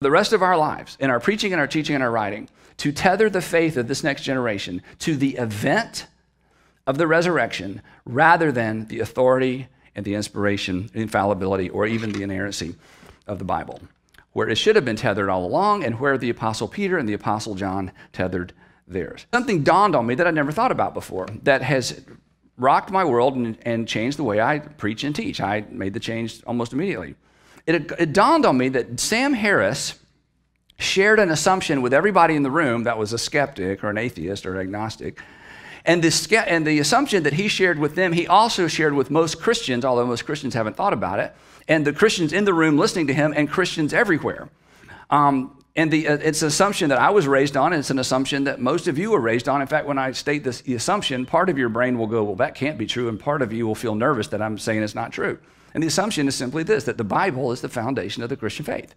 the rest of our lives, in our preaching and our teaching and our writing, to tether the faith of this next generation to the event of the resurrection rather than the authority and the inspiration, infallibility, or even the inerrancy of the Bible, where it should have been tethered all along and where the Apostle Peter and the Apostle John tethered theirs. Something dawned on me that I'd never thought about before that has rocked my world and, and changed the way I preach and teach. I made the change almost immediately it, it dawned on me that Sam Harris shared an assumption with everybody in the room that was a skeptic or an atheist or agnostic. And the, and the assumption that he shared with them, he also shared with most Christians, although most Christians haven't thought about it, and the Christians in the room listening to him, and Christians everywhere. Um, and the, uh, it's an assumption that I was raised on, and it's an assumption that most of you were raised on. In fact, when I state this the assumption, part of your brain will go, Well, that can't be true, and part of you will feel nervous that I'm saying it's not true. And the assumption is simply this that the Bible is the foundation of the Christian faith.